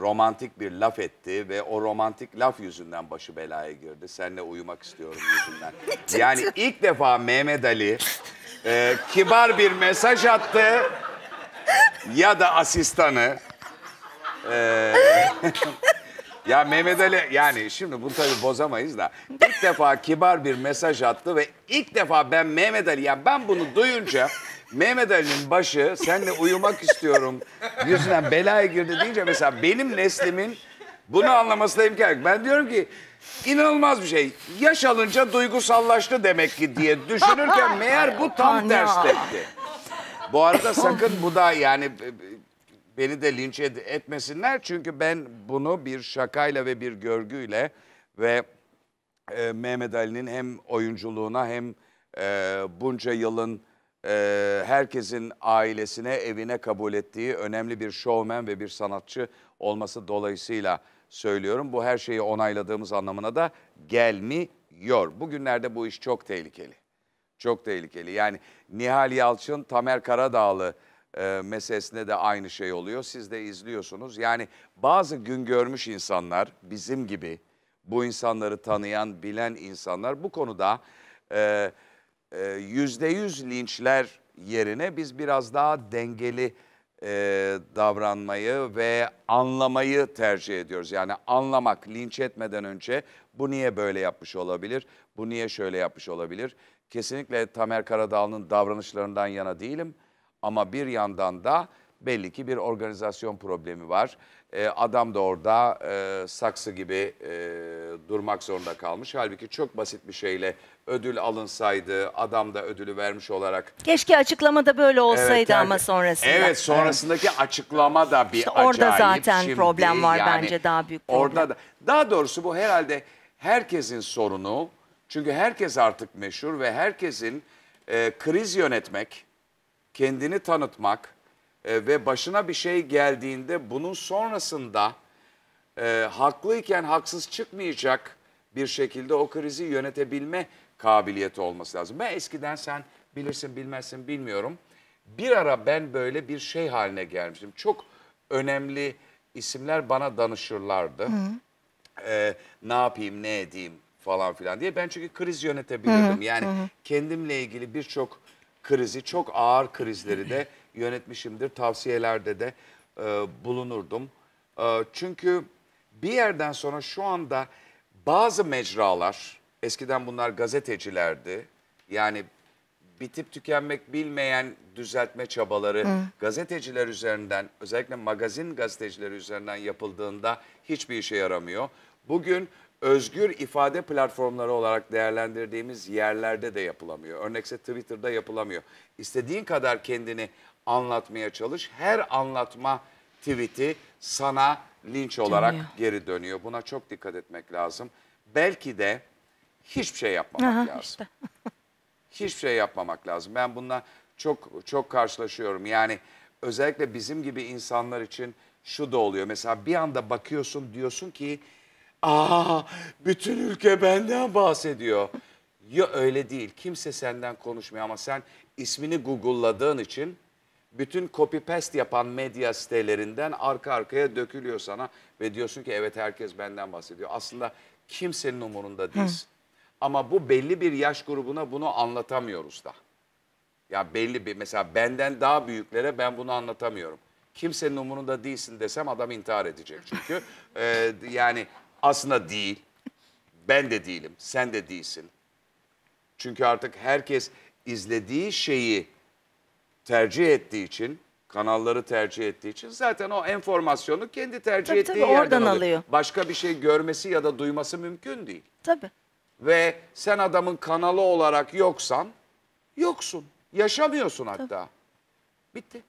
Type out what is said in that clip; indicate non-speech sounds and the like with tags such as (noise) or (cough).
romantik bir laf etti ve o romantik laf yüzünden başı belaya girdi. Seninle uyumak istiyorum yüzünden. (laughs) yani ilk defa Mehmet Ali e, kibar bir mesaj attı ya da asistanı. e, (laughs) ya Mehmet Ali yani şimdi bunu tabii bozamayız da ilk defa kibar bir mesaj attı ve ilk defa ben Mehmet Ali yani ben bunu duyunca Mehmet Ali'nin başı seninle uyumak istiyorum yüzünden belaya girdi deyince mesela benim neslimin bunu anlamasına imkan yok. Ben diyorum ki inanılmaz bir şey. Yaş alınca duygusallaştı demek ki diye düşünürken (laughs) meğer bu tam Aman ters ya. tepki. Bu arada sakın bu da yani beni de linç ed- etmesinler. Çünkü ben bunu bir şakayla ve bir görgüyle ve e, Mehmet Ali'nin hem oyunculuğuna hem e, bunca yılın e, herkesin ailesine, evine kabul ettiği önemli bir şovmen ve bir sanatçı olması dolayısıyla söylüyorum. Bu her şeyi onayladığımız anlamına da gelmiyor. Bugünlerde bu iş çok tehlikeli. Çok tehlikeli. Yani Nihal Yalçın, Tamer Karadağlı e, meselesinde de aynı şey oluyor. Siz de izliyorsunuz. Yani bazı gün görmüş insanlar, bizim gibi bu insanları tanıyan, bilen insanlar bu konuda e, yüzde yüz linçler yerine biz biraz daha dengeli e, davranmayı ve anlamayı tercih ediyoruz. Yani anlamak, linç etmeden önce bu niye böyle yapmış olabilir, bu niye şöyle yapmış olabilir. Kesinlikle Tamer Karadağlı'nın davranışlarından yana değilim. Ama bir yandan da belli ki bir organizasyon problemi var. Ee, adam da orada e, saksı gibi e, durmak zorunda kalmış. Halbuki çok basit bir şeyle ödül alınsaydı, adam da ödülü vermiş olarak Keşke açıklamada böyle olsaydı Evet, ama terk- sonrasında. Evet sonrasındaki açıklama da bir İşte orada acayip. zaten Şimdi problem var yani bence, daha büyük problem. Orada da, daha doğrusu bu herhalde herkesin sorunu. Çünkü herkes artık meşhur ve herkesin e, kriz yönetmek, kendini tanıtmak e, ve başına bir şey geldiğinde bunun sonrasında e, haklıyken haksız çıkmayacak bir şekilde o krizi yönetebilme kabiliyeti olması lazım. Ben eskiden sen bilirsin bilmezsin bilmiyorum. Bir ara ben böyle bir şey haline gelmiştim. Çok önemli isimler bana danışırlardı. E, ne yapayım ne edeyim falan filan diye. Ben çünkü kriz yönetebilirdim. Yani kendimle ilgili birçok krizi, çok ağır krizleri de (laughs) yönetmişimdir. Tavsiyelerde de e, bulunurdum. E, çünkü bir yerden sonra şu anda bazı mecralar, eskiden bunlar gazetecilerdi. Yani bitip tükenmek bilmeyen düzeltme çabaları gazeteciler üzerinden, özellikle magazin gazetecileri üzerinden yapıldığında hiçbir işe yaramıyor. Bugün özgür ifade platformları olarak değerlendirdiğimiz yerlerde de yapılamıyor. Örnekse Twitter'da yapılamıyor. İstediğin kadar kendini anlatmaya çalış. Her anlatma tweet'i sana linç olarak Dönüyor. geri dönüyor. Buna çok dikkat etmek lazım. Belki de hiçbir şey yapmamak Aha, lazım. işte. (laughs) Hiçbir şey yapmamak lazım. Ben bununla çok çok karşılaşıyorum. Yani özellikle bizim gibi insanlar için şu da oluyor. Mesela bir anda bakıyorsun diyorsun ki aa bütün ülke benden bahsediyor. Ya öyle değil. Kimse senden konuşmuyor ama sen ismini Google'ladığın için bütün copy paste yapan medya sitelerinden arka arkaya dökülüyor sana ve diyorsun ki evet herkes benden bahsediyor. Aslında kimsenin umurunda değilsin. Ama bu belli bir yaş grubuna bunu anlatamıyoruz da. Ya belli bir mesela benden daha büyüklere ben bunu anlatamıyorum. Kimsenin umurunda değilsin desem adam intihar edecek çünkü. (laughs) Ee, yani aslında değil. Ben de değilim. Sen de değilsin. Çünkü artık herkes izlediği şeyi tercih ettiği için, kanalları tercih ettiği için zaten o enformasyonu kendi tercih Tabii, ettiği tabii, yerden oradan alıyor. alıyor. Başka bir şey görmesi ya da duyması mümkün değil. Tabii. Ve sen adamın kanalı olarak yoksan, yoksun. Yaşamıyorsun hatta. Bitti.